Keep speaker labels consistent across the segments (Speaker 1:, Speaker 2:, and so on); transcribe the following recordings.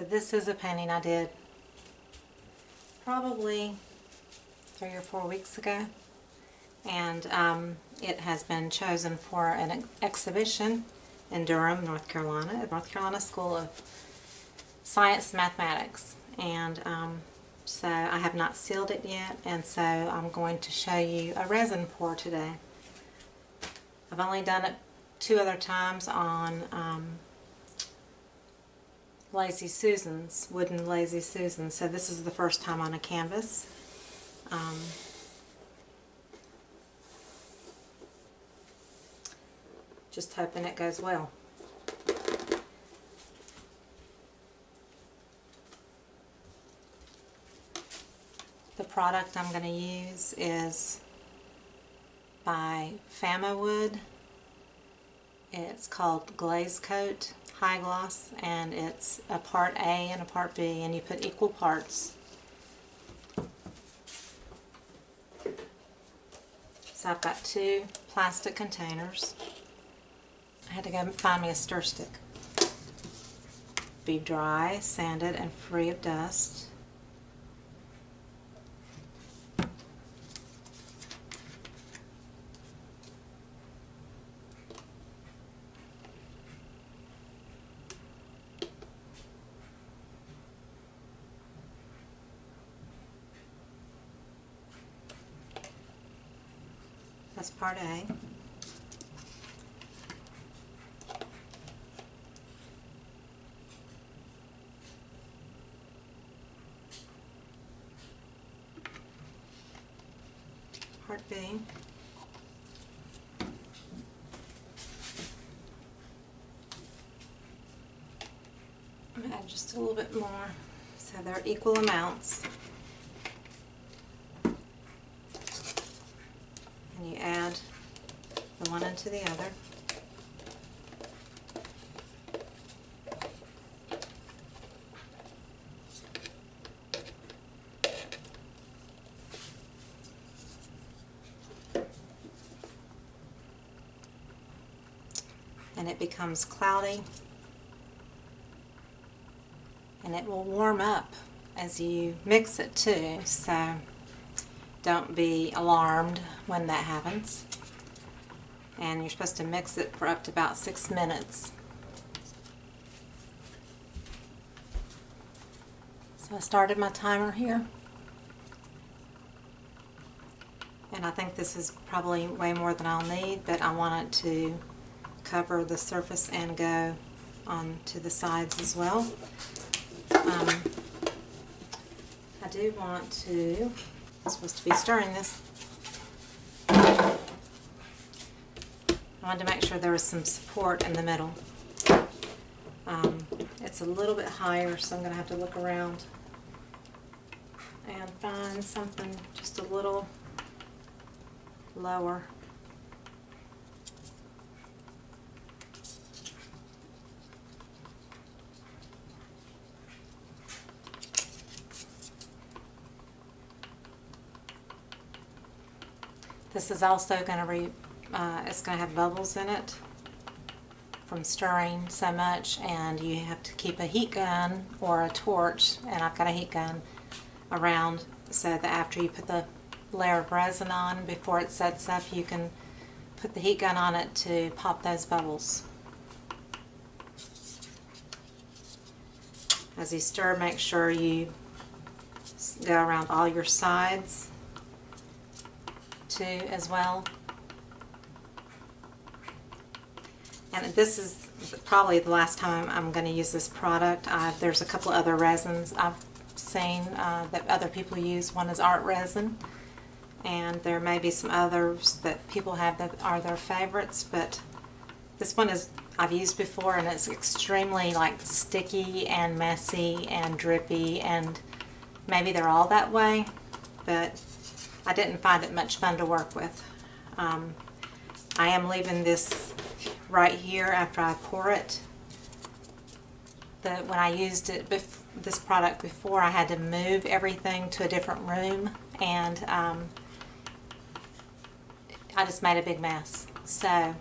Speaker 1: So this is a painting I did probably three or four weeks ago. And um, it has been chosen for an ex- exhibition in Durham, North Carolina, at North Carolina School of Science and Mathematics. And um, so I have not sealed it yet, and so I'm going to show you a resin pour today. I've only done it two other times on um, Lazy Susans, wooden Lazy Susans. So this is the first time on a canvas. Um, just hoping it goes well. The product I'm going to use is by Famowood. It's called Glaze Coat High Gloss and it's a part A and a part B and you put equal parts. So I've got two plastic containers. I had to go find me a stir stick. Be dry, sanded, and free of dust. That's part A. Part B. I'm gonna add just a little bit more so they're equal amounts. And you add into the other. and it becomes cloudy and it will warm up as you mix it too so don't be alarmed when that happens and you're supposed to mix it for up to about six minutes so I started my timer here and I think this is probably way more than I'll need but I want it to cover the surface and go on to the sides as well. Um, I do want to, I'm supposed to be stirring this. Wanted to make sure there was some support in the middle. Um, it's a little bit higher so I'm going to have to look around and find something just a little lower. This is also going to re, uh, it's going to have bubbles in it from stirring so much and you have to keep a heat gun or a torch and I've got a heat gun around so that after you put the layer of resin on before it sets up you can put the heat gun on it to pop those bubbles. As you stir make sure you go around all your sides too as well. And this is probably the last time I'm going to use this product. I've, there's a couple other resins I've seen uh, that other people use. One is art resin and there may be some others that people have that are their favorites but this one is I've used before and it's extremely like sticky and messy and drippy and maybe they're all that way but I didn't find it much fun to work with. Um, I am leaving this right here after I pour it. The, when I used it this product before, I had to move everything to a different room and um, I just made a big mess. So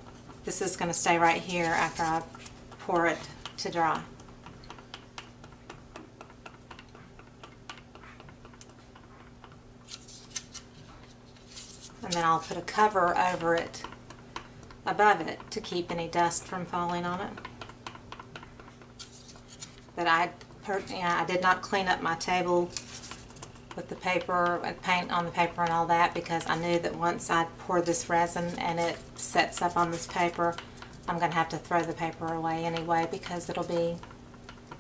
Speaker 1: this is going to stay right here after I pour it to dry. And then I'll put a cover over it above it to keep any dust from falling on it. But I, yeah, I did not clean up my table with the paper, with paint on the paper and all that because I knew that once I pour this resin and it sets up on this paper, I'm gonna have to throw the paper away anyway because it'll be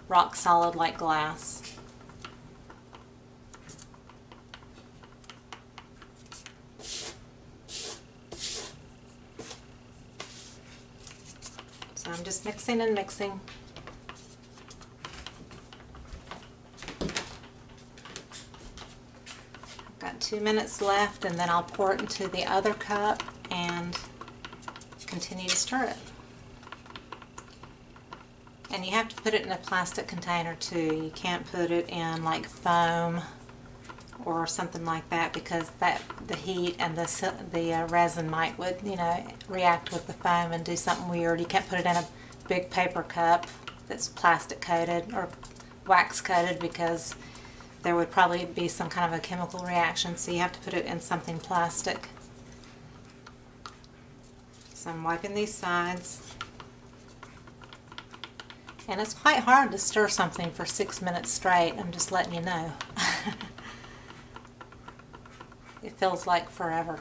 Speaker 1: rock solid like glass. I'm just mixing and mixing. I've Got two minutes left and then I'll pour it into the other cup and continue to stir it. And you have to put it in a plastic container too. You can't put it in like foam or something like that because that the heat and the the uh, resin might would you know react with the foam and do something weird. You can't put it in a big paper cup that's plastic coated or wax coated because there would probably be some kind of a chemical reaction. So you have to put it in something plastic. So I'm wiping these sides. And it's quite hard to stir something for six minutes straight. I'm just letting you know. it feels like forever.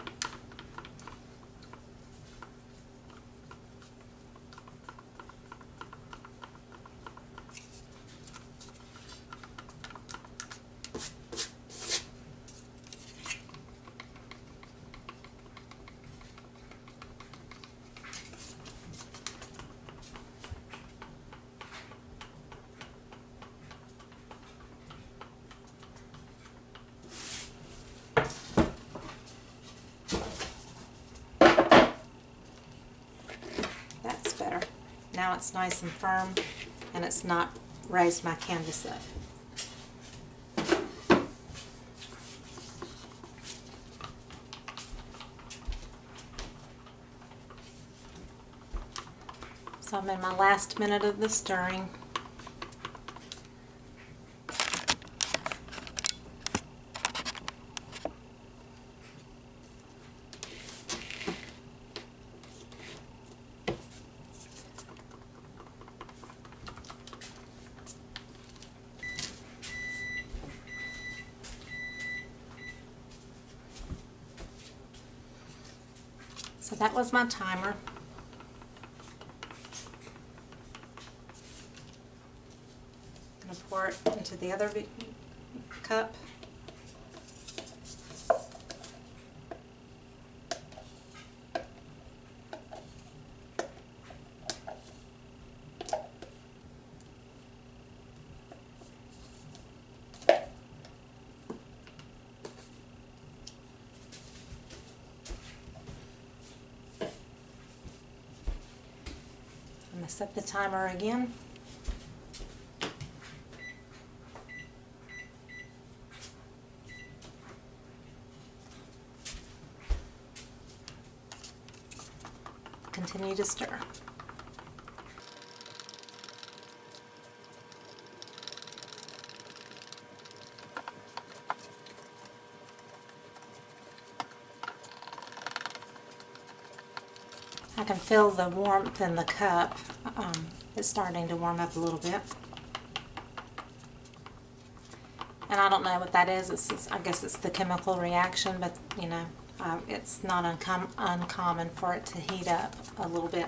Speaker 1: That's better. Now it's nice and firm and it's not raised my canvas up. So I'm in my last minute of the stirring. So that was my timer. I'm Gonna pour it into the other cup. Set the timer again. Continue to stir. I can feel the warmth in the cup. Um, it's starting to warm up a little bit. And I don't know what that is. It's, it's- I guess it's the chemical reaction, but you know, um, it's not uncom- uncommon for it to heat up a little bit.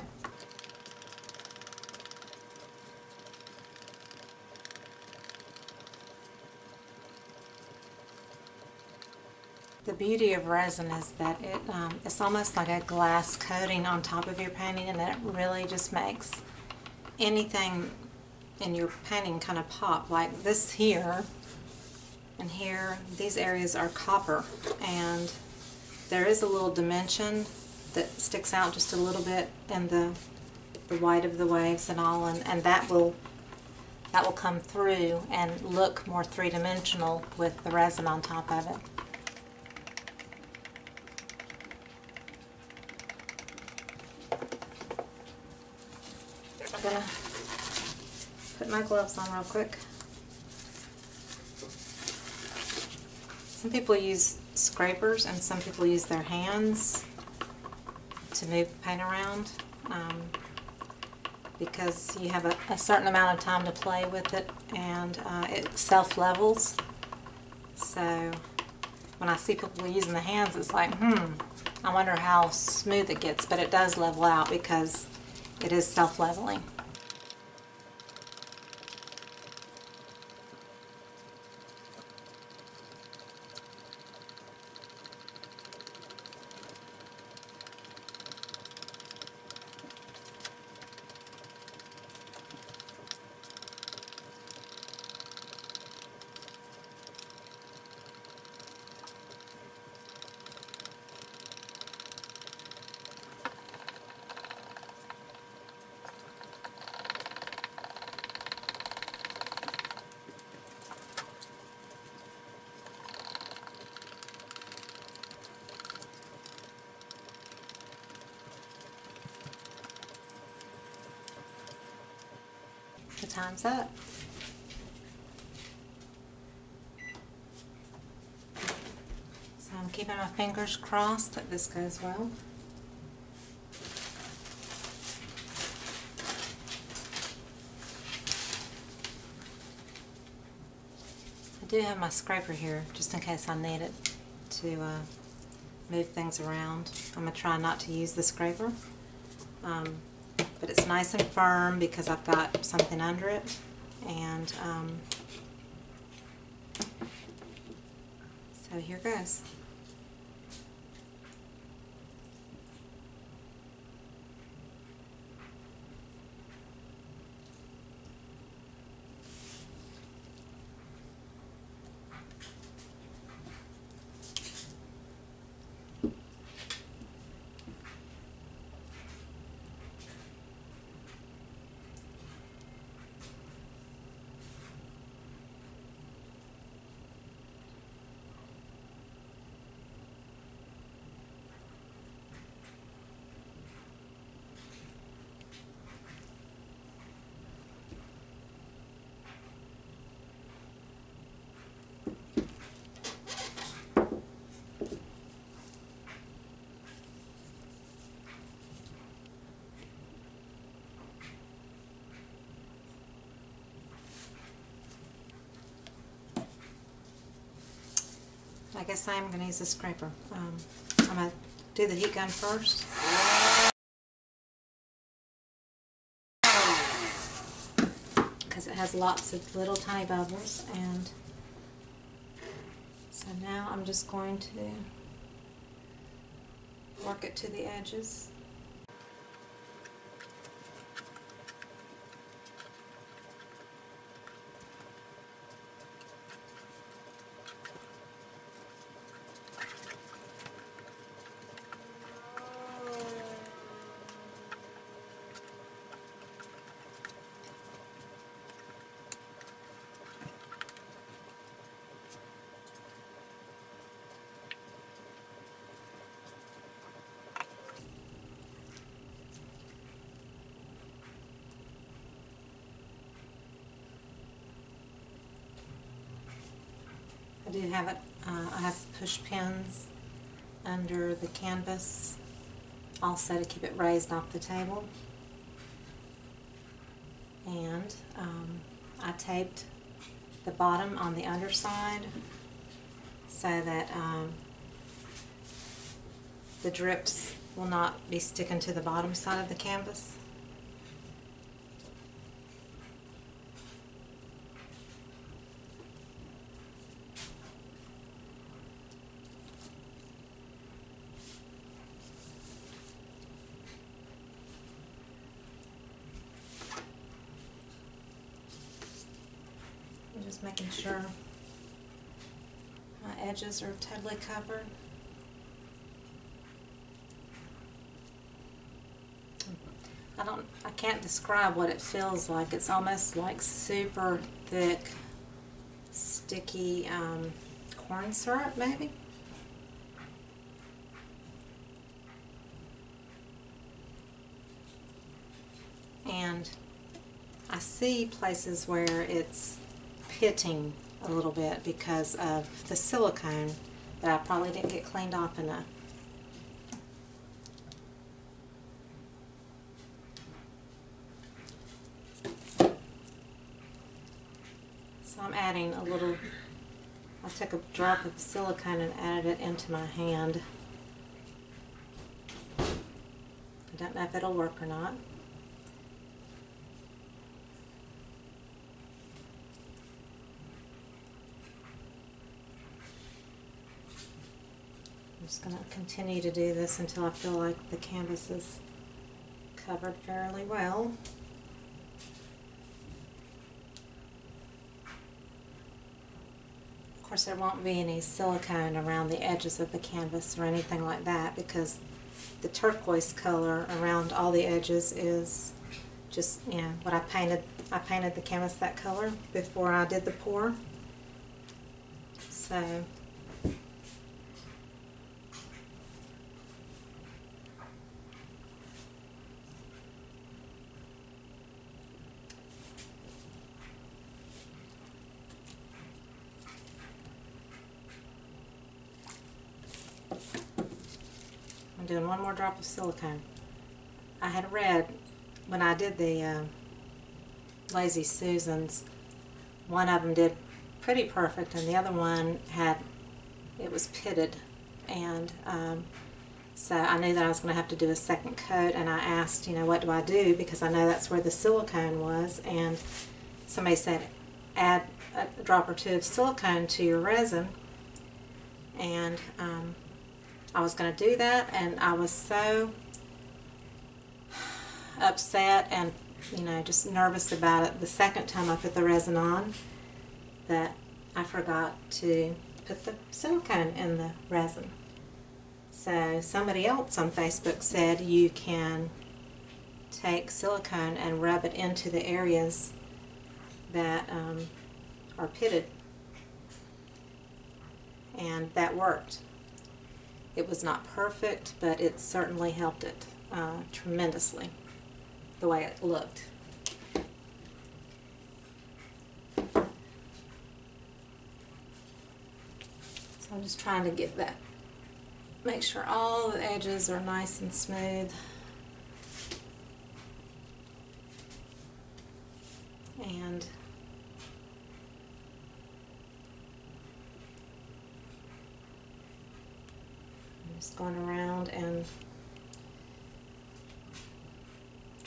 Speaker 1: The beauty of resin is that it um, it's almost like a glass coating on top of your painting, and it really just makes anything in your painting kind of pop. Like this here and here, these areas are copper, and there is a little dimension that sticks out just a little bit in the the white of the waves and all, and, and that will that will come through and look more three-dimensional with the resin on top of it. I'm gonna put my gloves on real quick. Some people use scrapers and some people use their hands to move paint around um, because you have a, a certain amount of time to play with it and uh, it self-levels. So when I see people using the hands, it's like, hmm, I wonder how smooth it gets, but it does level out because it is self-leveling. Time's up. So I'm keeping my fingers crossed that this goes well. I do have my scraper here just in case I need it to uh, move things around. I'm going to try not to use the scraper. Um, but it's nice and firm because I've got something under it and um, so here goes. I guess I am going to use a scraper. Um, I'm going to do the heat gun first. Because it has lots of little tiny bubbles and so now I'm just going to work it to the edges. I do have it, uh, I have push pins under the canvas also to keep it raised off the table. And um, I taped the bottom on the underside so that um, the drips will not be sticking to the bottom side of the canvas. I'm making sure my edges are totally covered. I don't, I can't describe what it feels like. It's almost like super thick, sticky um, corn syrup, maybe. And I see places where it's pitting a little bit because of the silicone that I probably didn't get cleaned off enough. So I'm adding a little, I took a drop of silicone and added it into my hand. I don't know if it'll work or not. Just going to continue to do this until I feel like the canvas is covered fairly well. Of course, there won't be any silicone around the edges of the canvas or anything like that because the turquoise color around all the edges is just, you know, what I painted. I painted the canvas that color before I did the pour. So one more drop of silicone. I had read when I did the uh, Lazy Susans, one of them did pretty perfect and the other one had, it was pitted. And um, so I knew that I was going to have to do a second coat and I asked, you know, what do I do? Because I know that's where the silicone was. And somebody said, add a drop or two of silicone to your resin. And um, I was going to do that and I was so upset and you know just nervous about it the second time I put the resin on that I forgot to put the silicone in the resin. So somebody else on Facebook said you can take silicone and rub it into the areas that um, are pitted and that worked. It was not perfect, but it certainly helped it uh, tremendously, the way it looked. So I'm just trying to get that, make sure all the edges are nice and smooth. And just going around and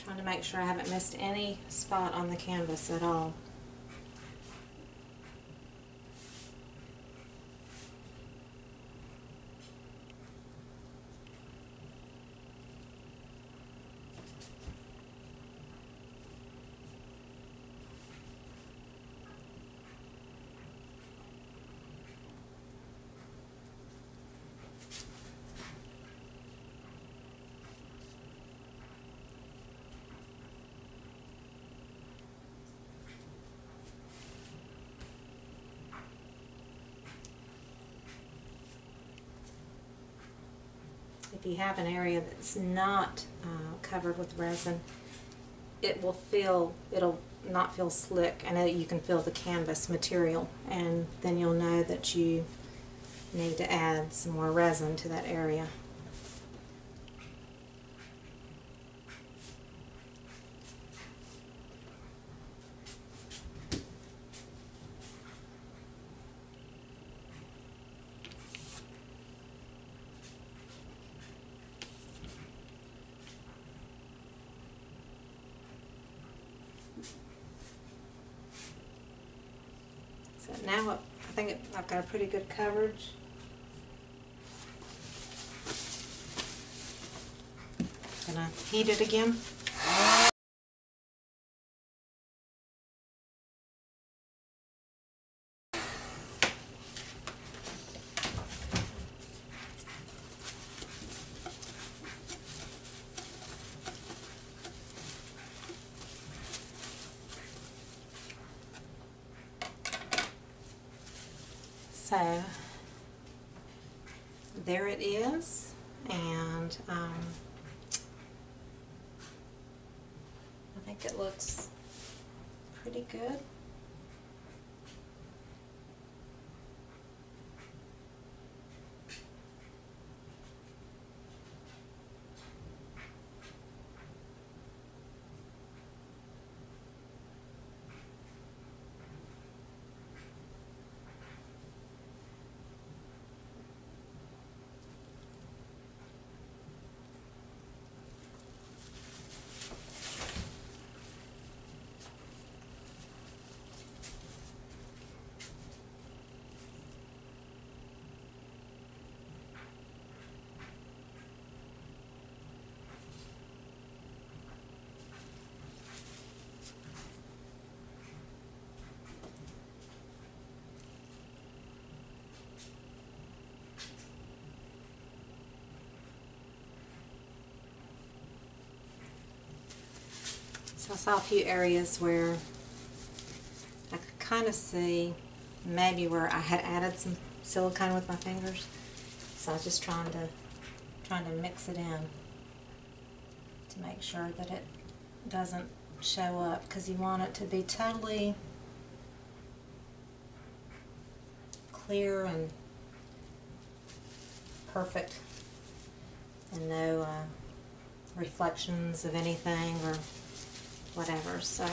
Speaker 1: trying to make sure I haven't missed any spot on the canvas at all. If you have an area that's not uh, covered with resin, it will feel, it'll not feel slick and you can feel the canvas material and then you'll know that you need to add some more resin to that area. So now I think I've got a pretty good coverage. Gonna heat it again. So there it is, and um, I think it looks pretty good. I saw a few areas where I could kind of see maybe where I had added some silicone with my fingers. So I was just trying to trying to mix it in to make sure that it doesn't show up because you want it to be totally clear and perfect and no uh, reflections of anything or whatever so.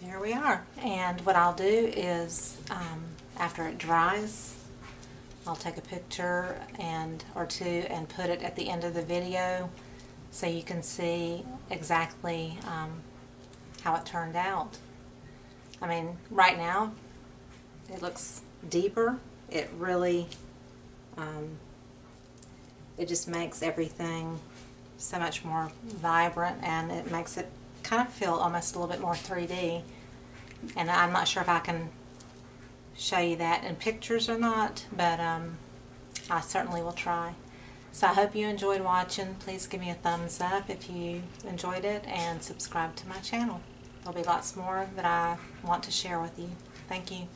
Speaker 1: There we are. And what I'll do is um, after it dries I'll take a picture and or two and put it at the end of the video so you can see exactly um, how it turned out. I mean, right now it looks deeper. It really, um, it just makes everything so much more vibrant and it makes it kind of feel almost a little bit more 3D. And I'm not sure if I can show you that in pictures or not, but um, I certainly will try. So I hope you enjoyed watching. Please give me a thumbs up if you enjoyed it and subscribe to my channel. There'll be lots more that I want to share with you. Thank you.